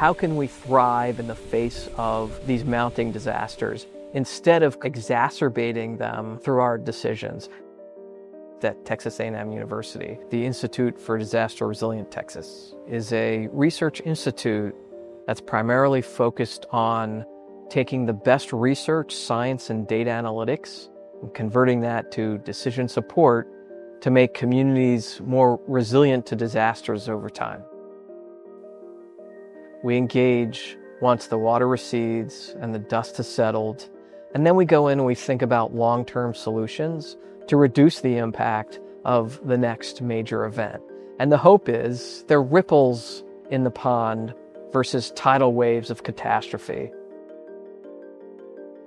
How can we thrive in the face of these mounting disasters instead of exacerbating them through our decisions? At Texas A&M University, the Institute for Disaster Resilient Texas is a research institute that's primarily focused on taking the best research, science, and data analytics and converting that to decision support to make communities more resilient to disasters over time. We engage once the water recedes and the dust has settled, and then we go in and we think about long term solutions to reduce the impact of the next major event. And the hope is there are ripples in the pond versus tidal waves of catastrophe.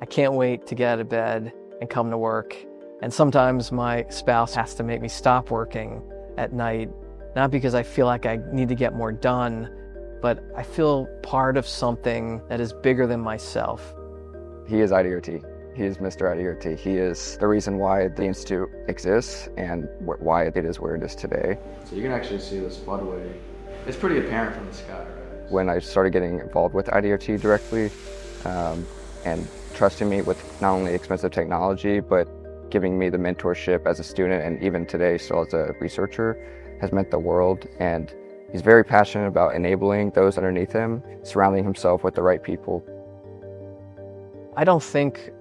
I can't wait to get out of bed and come to work. And sometimes my spouse has to make me stop working at night, not because I feel like I need to get more done, but I feel part of something that is bigger than myself. He is IDRT. He is Mr. IDRT. He is the reason why the Institute exists and why it is where it is today. So you can actually see this floodway. It's pretty apparent from the sky, right? When I started getting involved with IDRT directly um, and trusting me with not only expensive technology, but giving me the mentorship as a student and even today still as a researcher has meant the world. And he's very passionate about enabling those underneath him, surrounding himself with the right people. I don't think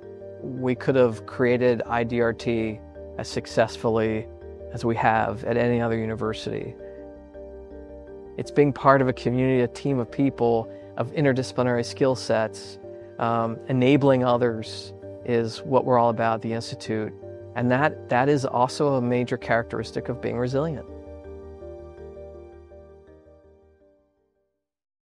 we could have created IDRT as successfully as we have at any other university. It's being part of a community, a team of people, of interdisciplinary skill sets um, enabling others is what we're all about at the Institute. And that, that is also a major characteristic of being resilient.